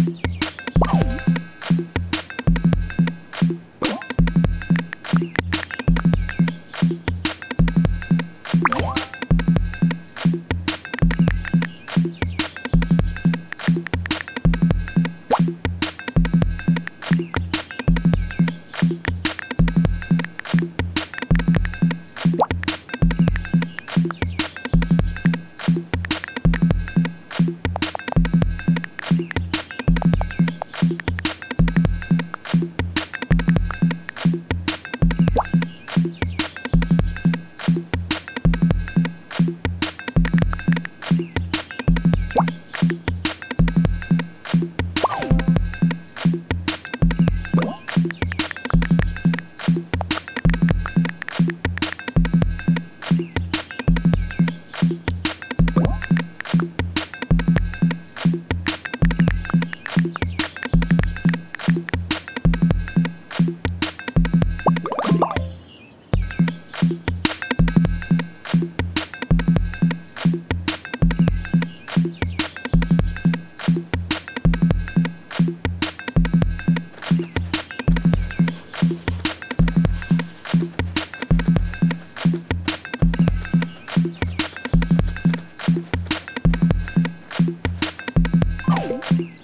you thank you.